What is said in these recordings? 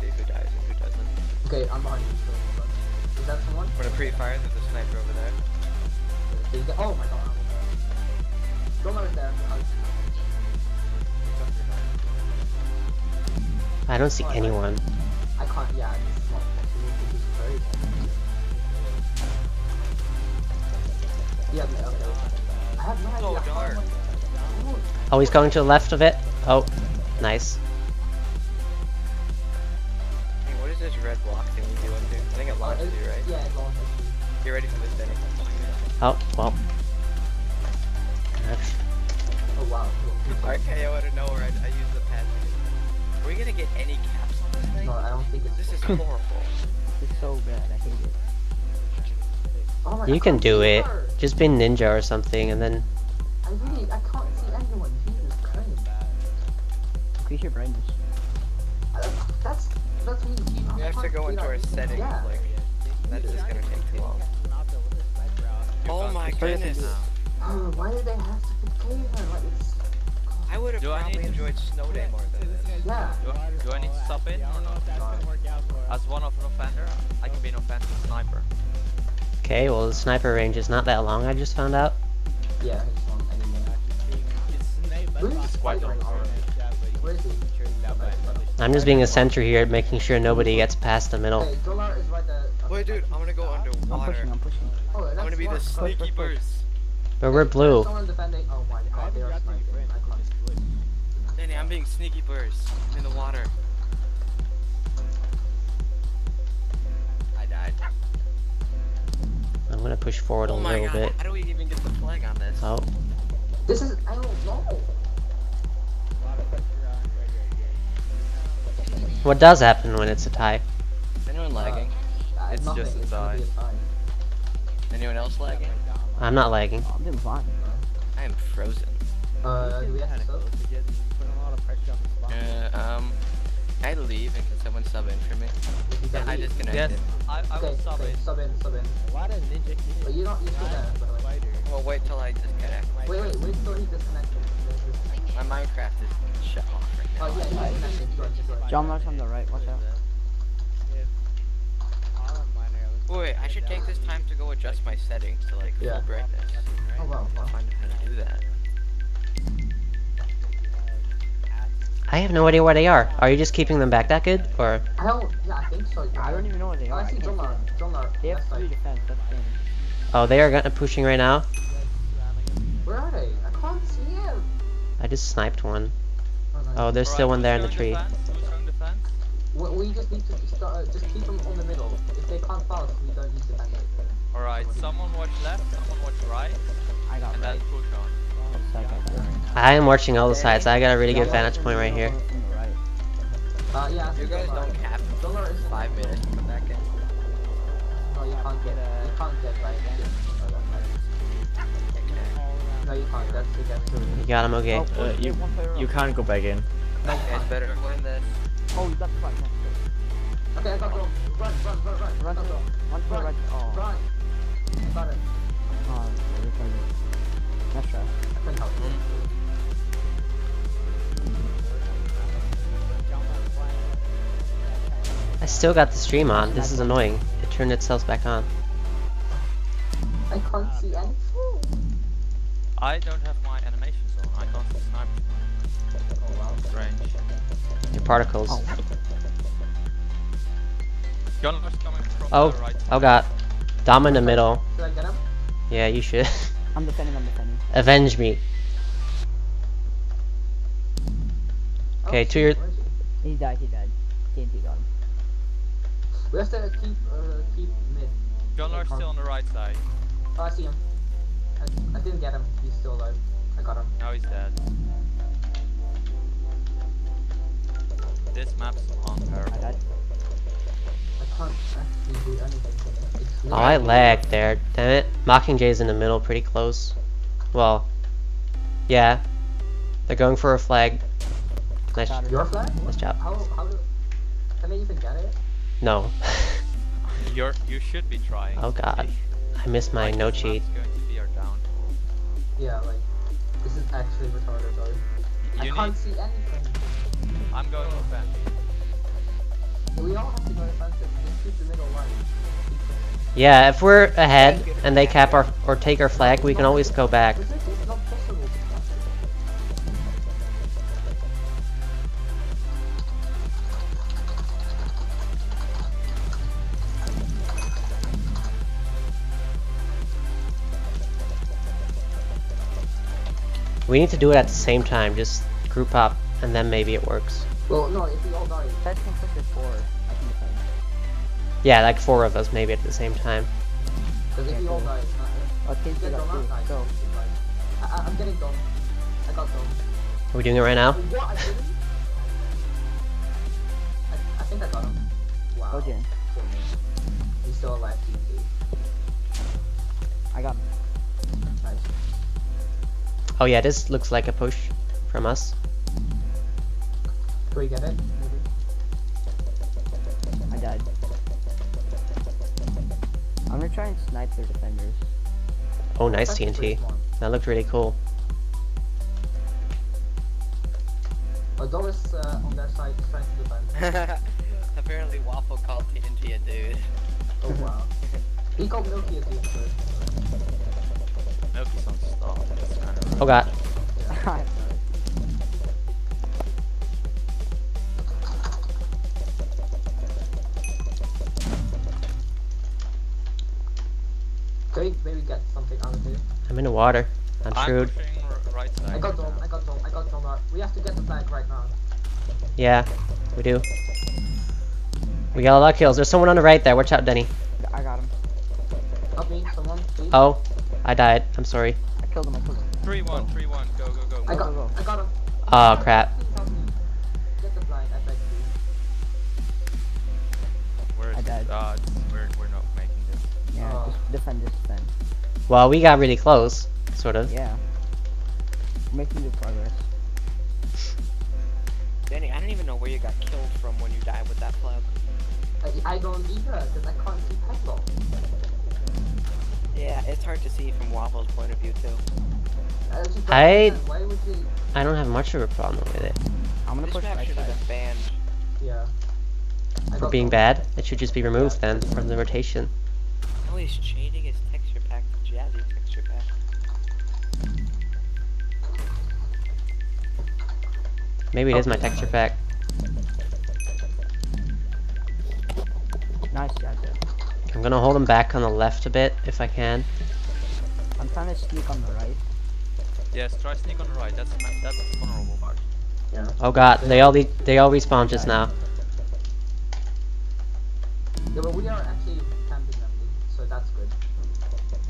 see who dies and who doesn't. Okay, I'm behind you. So, hold. Is that someone? I'm gonna pre-fire. There's a sniper over there. Did Oh my god. Don't let it there. I'll- don't see oh, anyone. I can't. Yeah, it's not. This is very. Yeah. Okay. okay. I have no idea. how dark. Oh, Oh, he's going to the left of it. Oh, nice. Red block thing you do into? I think it oh, launches you, right? Yeah, it launches you. You ready for this, Denny? Oh, well. Oh wow. Alright, okay, I wanna know where I, I use the pad. Are we gonna get any caps on this thing? No, I don't think it's. This is horrible. It's so bad. I hate it. Oh my, You I can do it. her. Just be ninja or something, and then I really, I can't see anyone. Jesus Christ. Increase your brightness. We have to go into our settings, Yeah. like, that's just gonna take too long. Oh my goodness. Oh, why did they have to decay her? Like it's. I would have Do I probably need enjoyed Snow Day more than this. Yeah. Do, I- do I need to sub in or not? As one of an offender, I can be an offensive sniper. okay. Well, the sniper range is not that long. I just found out. Yeah. It's on anymore. Where is Where is he? I'm just being a center here, making sure nobody gets past the middle. Okay, Dollar is right there. Wait, dude, I'm gonna go I'm pushing. I'm pushing. Oh, I'm gonna be the sneaky burst. But we're blue. Oh my god, they are. Danny, I'm being sneaky burst. I'm in the water. I died. I'm gonna push forward a Oh my little god, bit. how do we even get the flag on this? Oh, This is. I don't know. What does happen when it's a tie? Is anyone lagging? Uh, It's nothing. just a it's a tie. tie. Anyone else lagging? I'm not lagging. I'm doing fine. I am frozen. Uh, do we have to sub? Uh, um, can I leave and can someone sub in for me? If you Yeah, can I leave. disconnected. Yes, I, I Okay, will sub okay, in. sub in, sub in. But you're not, you're still there, by the way. Well, wait till I disconnect. Wait, wait, wait till he disconnects. My Minecraft is shut off right now. Oh yeah, he's disconnected. Sure, sure. John Mark's on the right. Watch out. Wait, I should take this time to go adjust my settings to like Yeah. full brightness. Oh wow. I'll wow. find out how to do that. I have no idea where they are. Are you just keeping them back that good, or? I don't. Yeah, I think so. I don't even know where they Oh, are. I see can't John Lar. them. John Lar. They have three defense. That's the thing. Oh, they are gonna pushing right now. Where are they? I can't see him. I just sniped one. Oh, no. Oh, there's still one there in the tree. Who's defense? We, we just need to start, uh, just keep them on the middle. If they can't pass, we don't need to defend it. Alright, someone watch left, someone watch right, I got and then right. push on. I am watching all the sides. I got a really good vantage point right here. On the right. Uh, yeah. You guys don't cap John Lar is five minutes to come back in. No, you can't get. You can't get right. No, you can't. That's against the You got him, okay. Oh, Uh, you- You can't go back in. No, you You better. Oh, you got the right. Okay, I got Run, run, run, run, run. Run I to got One to the Run. Oh. Run. Got it. Oh, you're trying to. Nice try. I couldn't help you. I still got the stream on. This is annoying. It turned itself back on. I can't see anything. I don't have my animations on. I can't see sniper. Oh wow. Strange. Your particles. Oh. Gunner's coming from Oh, the right. Oh, oh god. Dom in the middle. Should I get him? Yeah, you should. I'm defending. I'm defending. Avenge me. Oh, okay, Oh, to your- he? He died. He died. TNT got him. We have to keep, uh, keep mid. Gunner's still on the right side. Oh, I see him. I, I didn't get him. He's still alive. I got him. Now he's dead. This map's I unbearable. died. I can't actually do anything. It's Oh, I lagged there. Damn it. Mockingjay's in the middle, pretty close. Well, yeah. They're going for a flag. Nice, Got her. Your flag? nice job. How, how do, can I even get it? No. You're you should be trying. Oh, God. I missed my Like, no this cheat. going to be a Yeah, like this is actually retarded though. I You need. can't see anything. I'm going offense. We all have to go defensive. Just keep the middle line. Yeah, if we're ahead and they cap our or take our flag, we can always go back. We need to do it at the same time, just group up, and then maybe it works. Well, no, if we all die. Guys can push it forward. I can defend. Yeah, like four of us maybe at the same time. Because if we all die, it's not TNT Get got dome two. Go. I, I, I'm getting dome. I got dome. Are we doing it right now? What? I? I, I think I got him. Wow. Go, Jin. He's still alive, TNT. I got him. Nice. Oh yeah, this looks like a push from us. Can we get it? Maybe? I died. I'm gonna try and snipe their defenders. Oh, nice That's TNT. That looked really cool. Oh, Dome uh, on their side, trying to defend. Apparently Waffle called TNT a dude. Oh wow. he called Milky a dude first. Oh god. Can we maybe get something out of here? I'm in the water. I'm I'm screwed. right side. I got Dome, I got Dome, I got Dome. We have to get the flag right now. Yeah, we do. We got a lot of kills. There's someone on the right there. Watch out, Denny. I got him. Help me, someone, please. Oh, I died. I'm sorry. I killed him. I killed him. 3 1, 3 1, go, go, go. I got, go, go. I got him. Oh crap. Please help me. Get the flag, I. Where's I died. Uh, we're, we're not making this. Yeah, Oh. just defend, just defend. Well, we got really close, sort of. Yeah. We're making good progress. Danny, I don't even know where you got killed from when you died with that flag. I, I don't either, because I can't see padlock. Yeah, it's hard to see from Waffle's point of view too. I don't I- understand, Why would you... I don't have much of a problem with it. I'm gonna This push map right should have been banned. Yeah. For being bad, it should just be removed then from the rotation. Oh, he's changing his texture pack to Jazzy texture pack. Maybe it is my texture pack. I'm gonna hold him back on the left a bit if I can. I'm trying to sneak on the right. Yes, try sneak on the right. That's ma- that's a vulnerable part. Yeah. Oh god, they all they all respawn just now. Yeah, but we are actually camping them, so that's good.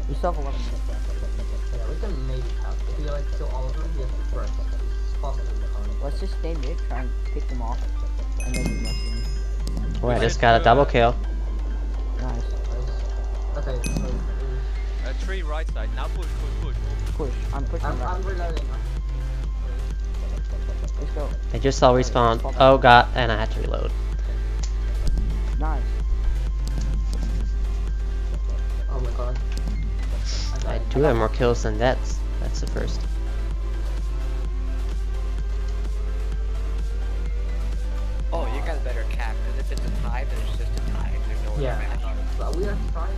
We still have 11 minutes left. Yeah, we can maybe cap. If we like kill all of them, we have to first. It's possible we can't. Let's just stay mid, try and pick them off, and then we rush in. Oh, I just got a double kill. Nice. Nice. Okay, so... uh, 3 right side. Now push, push, push. Push. I'm pushing I'm. I'm reloading. Let's go. They just saw respawn. Oh god, and I had to reload. Nice. Oh my god. I died. do have more kills than deaths. That's the first. Oh, you got a better cap, because if it's a tie, then it's just a tie. There's no other Yeah, match. but we are trying.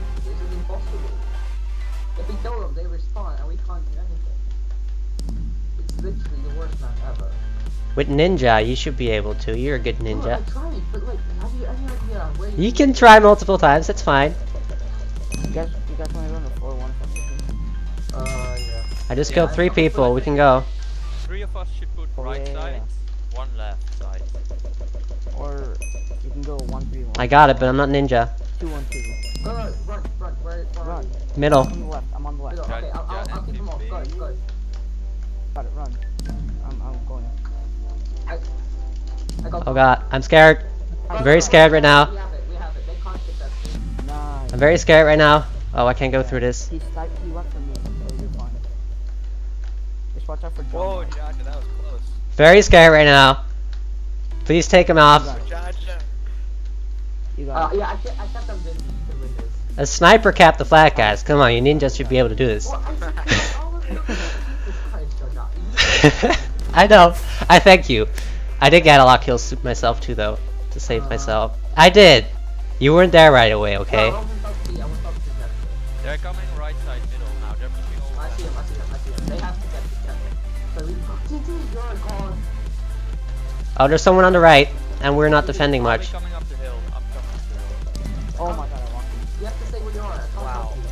This is impossible. If we kill them, they respawn, and we can't do anything. It's literally the worst map ever. With ninja, you should be able to. You're a good No, I ninja. tried, but like, have you any idea where You can try multiple times. That's fine. You guys, you guys want to run a 4-1 formation? Uh, yeah. I just Yeah, killed three people. We can go. Three of us should put Oh, right yeah, yeah, side, one left side. Or you can go 1-3-1. I got it, but I'm not ninja. 2-1-2. Go, run, run, run, where, where are Run. you? Middle. I'm on the left. I'm on the left. Middle, Okay, I'll, I'll, I'll keep them off. Go, go. Got it. Run. I'm, I'm going. I, I got Oh god, I'm scared. I'm very scared right now. We have it, we have it. They can't get that. Nice. I'm very scared right now. Oh, I can't go through this. He sniped. He went for me. So you're fine. Just watch out for John. Whoa, White. That was close. Very scared right now. Please take him off. Jadja. You Uh, got it. yeah, I, kept, I kept them busy to win this. A sniper capped the flat, guys. Come on, you ninjas should be able to do this. I said all of them. I know. I thank you. I did get a lot of kills myself too, though, to save Uh. myself. I did. You weren't there right away, okay? No, I went up to- I went up to that. They're coming right side middle now. They're pushing all I see him, I see him, I see him. They have to get to that. So we GG, you're gone. Oh, there's someone on the right, and we're not defending I'll much. Oh my god, I walked in. You have to stay where you are. I Wow. you.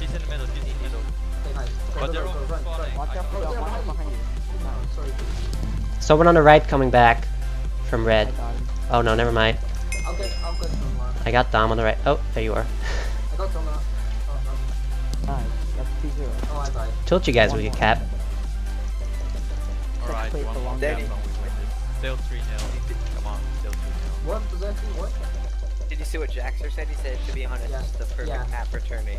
He's in the middle. He's in the middle. Okay, nice. Go, But they're all go, run, run. spawning. Watch out can- for the one behind you. No, sorry. Someone on the right coming back from I red. got him. Oh no, never mind. I'll get, I'll get some. Uh, I got Dom on the right. Oh, there you are. I got some. Uh, oh, Nice. That's P0. oh, oh, I died. Told you guys we could cap. Alright, play one for more long cap we win this. Still 3 0. Come on, still 3 0. What possession? What? Did you see what Jaxter said? He said, to be honest, Yeah. the perfect Yeah. map for tourney.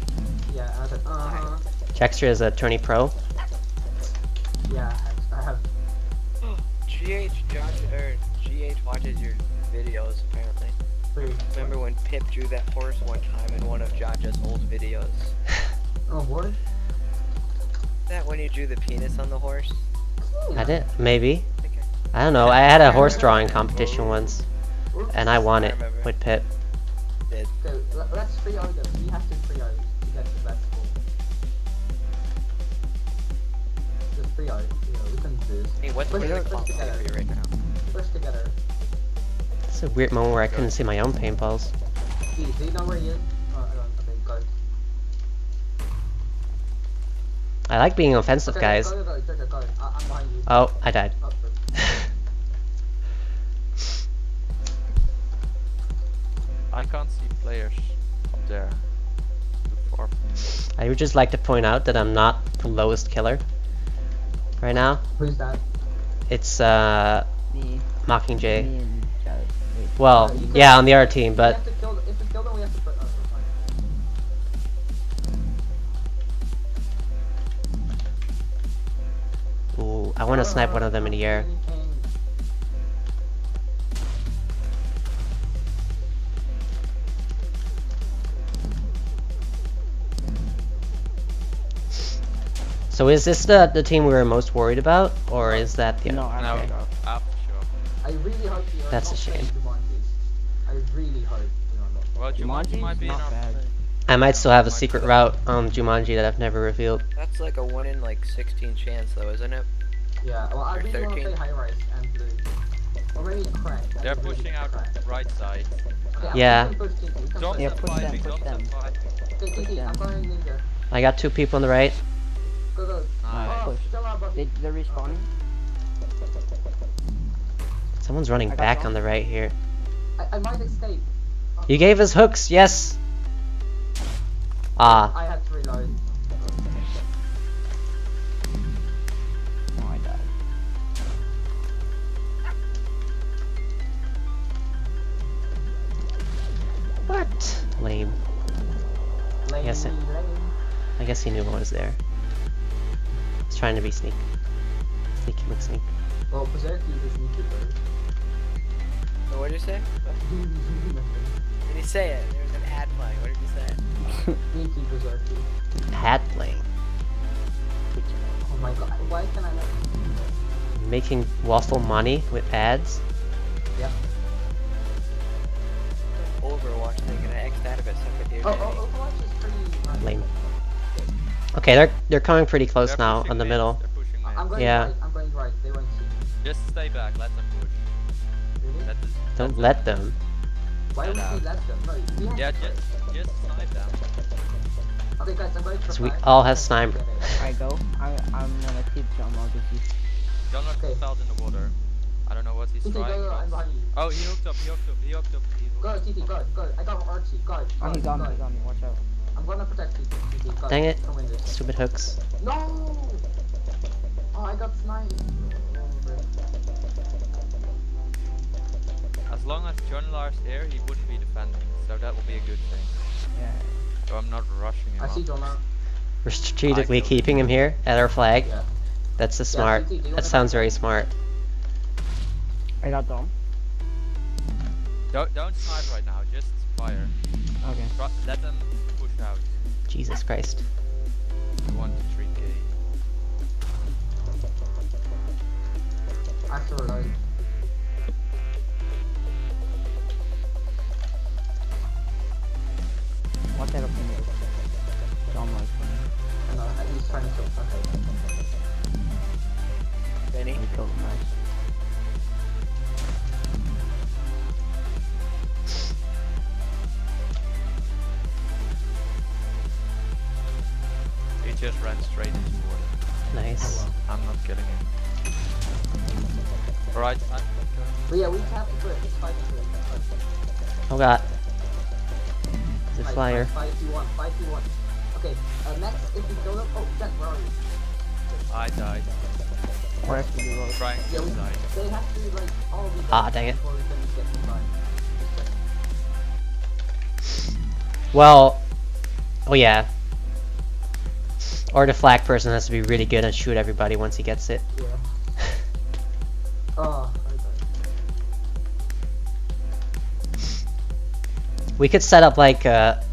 Yeah, and I said, uh huh. Jackster is a tourney pro. Yeah, I I have. GH Josh or GH watches your videos apparently. Three. Remember when Pip drew that horse one time in one of Jadja's old videos? Oh, what? That when you drew the penis on the horse? I did. Maybe. Okay. I don't know. I had a horse drawing competition once, and I won it with Pip. Did. Okay, let's free out them. We have to free out to get the best score. Just free out. You know, we can do this. Hey, what's Push- really push together. for you right now? Push together. It's a weird moment where I couldn't see my own paintballs. Gee, do you know where he is? Oh, I. Okay. I like being offensive, Okay, guys. Go, go, go, go, go. I- I'm you. Oh, I died. Oh, can't see players up there. Too far from me. I would just like to point out that I'm not the lowest killer right now. Who's that? It's uh Me, Mockingjay. me and Wait. Well, you can- yeah, on the other team, but kill. Kill them, to. Oh, ooh, I want to snipe one of them in the air. So is this the the team we were most worried about, or is that the? No, No, I'm okay. after sure. I really hope you are That's not a shame. I really hope you are not. Well, Jumanji Jumanji's might be not our bad. I might still have a secret route on Jumanji that I've never revealed. That's like a 1 in like 16 chance though, isn't it? Yeah, well, I Or really want to 13. play high rise and blue. Or maybe crack. They're really pushing out crack. right side. Okay, Yeah. pushing first team, we can Don't push Yeah, push them, push don't them. fighting. Okay, okay, push them. I got two people on the right. Go, go. Nice. Oh, Push. still out, Buffy. They, they're respawning. Someone's running back one. on the right here. I, I might escape. Oh, You gave us hooks, yes. Ah, I had to reload. No, I died. what? Lame. Lane, Yes, it- lane. I guess he knew I was there. He's trying to be sneak. Sneaky McSneak. Well, Berserk is a sneaky bird. So what did you say? Did he say it? There was an ad playing. What did you say? sneaky Berserk. Hat playing. Oh my god, why can I not? Making waffle money with ads. Yeah. Overwatch thinking I X'd out of it, suck a deer. Oh, oh, Overwatch is pretty. Lame. Okay, they're they're coming pretty close They're now on the mid, middle. They're pushing mid. I'm going Yeah. right, I'm going right, they won't see. Just stay back, let them push. Really? Let the, Don't let let them. Why would we let them? No, we have Yeah, to just just snipe them. Okay, guys, I'm going to So we try. all have sniper. I go. I, I'm gonna keep John Legacy. John Okay. fell in the water. I don't know what he's TT, go, trying. go, I'm you. Oh, he hooked up, he hooked up, he hooked up. He hooked Go, up. TT, go, go. I got Archie, go. Oh, go, he got me, go. he got me. Watch out. I'm gonna protect TT, TT. Dang it. Don't win this. Stupid hooks. No! Oh, I got sniped. As long as John Lars here, he wouldn't be defending, so that will be a good thing. Yeah. So I'm not rushing him I see up. Jonah. We're strategically keeping him here at our flag. Yeah. That's the smart. CT, do That sounds very smart. I got Dom. Don't, don't snipe right now, just fire. Okay. Let them push out. Jesus Christ. One to three After. Oh god. The Five, flyer. Five, five, two, one. Five, two, one. Okay, uh, next, if we kill them, oh, Jack, where are you? I died. Or if you Yeah, we, die. they have to, like, all be Ah, dang it. before we can get to time. Just saying. Well, oh yeah. Or the flag person has to be really good and shoot everybody once he gets it. Yeah. Oh, We could set up like a,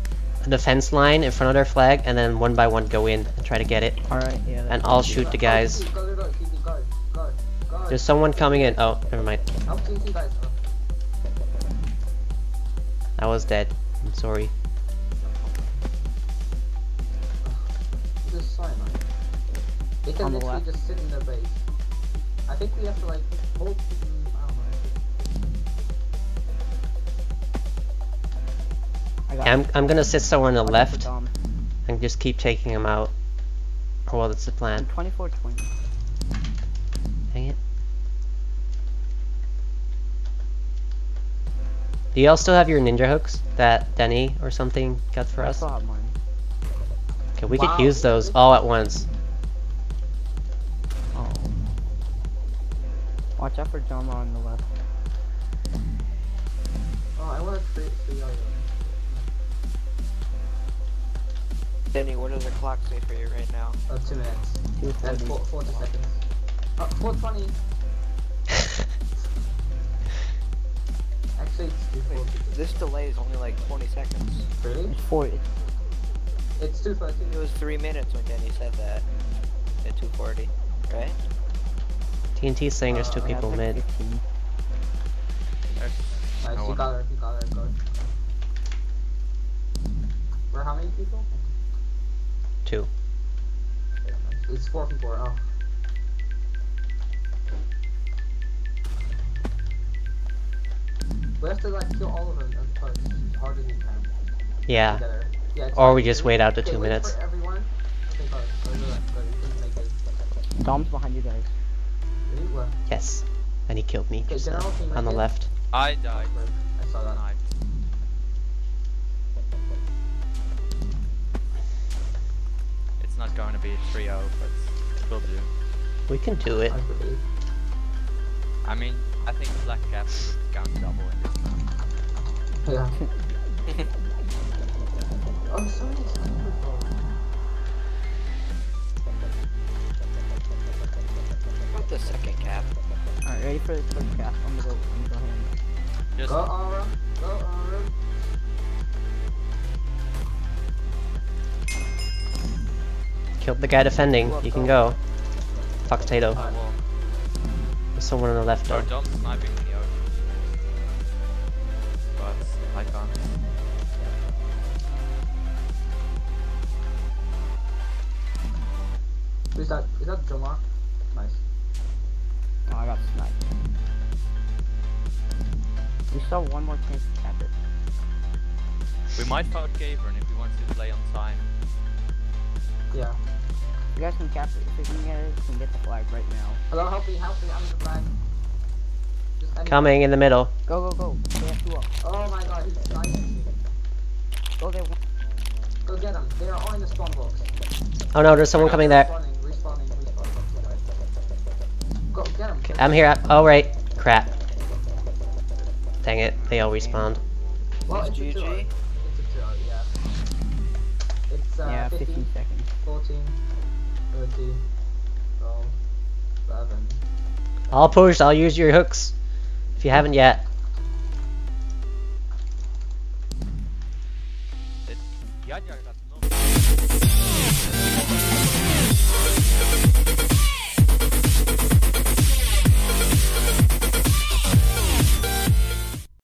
a defense line in front of their flag and then one by one go in and try to get it. Alright, yeah. And I'll shoot the guys. There's someone coming in. Oh, never mind. Help TNT guys. I was dead. I'm sorry. This is cyanide. They can On the literally left. just sit in their base. I think we have to like hold. Know. I got I'm, I'm gonna sit somewhere on the Watch out left Dom. and just keep taking him out. Or well, that's the plan. 24 20. Dang it. Do y'all still have your ninja hooks that Denny or something got for I us? still have mine. Okay, we Wow, could use those all at once. Oh. Watch out for Joma on the left. Oh, I want to create three Benny, what does the clock say for you right now? Uh, two minutes. Two And forty. four, 40 seconds. Uh, 420. Actually, it's 240. This delay is only like 20 seconds. Really? It's 40. It's 230. It was three minutes when Denny said that. At 240, right? TNT saying there's two Uh, people it's mid. 15. There's no you one. got her, you got her, go. We're how many people? Two. Yeah, nice. It's four people, oh. We have to like kill all of them and push as hard as we can. Yeah. Together. Yeah, Or fine. we just wait out the Okay, two minutes. Dom's behind you guys. Yes. And he killed me Okay, just now, general, can you on the it? left. I died. I saw that. Not going to be a 3-0, but we'll do. We can do it. I. I mean, I think Black Cap should count double in this map. Yeah. oh, so many snipers, bro. About the second cap. Alright, ready for the first cap. I'm gonna go, I'm gonna go ahead. Just Go, Aura. Go, Aura. Killed the guy defending. You can go. Fuck potato. I will. There's someone on the left Or though. John sniping me out. But I can't. Is that, is that Jomar? Nice. Oh, I got sniped. We still have one more chance to cap it. We might fight Cavern if he wants to play on time. Yeah. You guys can cap it. If we can get it, we can get the flag right now. Hello, help me, help me, I'm the flag. Coming in the middle. Go, go, go. They have two up. Oh my god, he's sniping. Go there. Go get him. They are all in the spawn box. Oh no, there's someone coming there. Respawning, respawning, respawning. Go, get him. Okay, I'm here. Oh right. Crap. Dang it. They all respawned. Well, It's it's a GG. It's a 2 yeah. It's uh, yeah, 15, 15 seconds. 14, 30, 12, 11. I'll push. I'll use your hooks. If you haven't yet.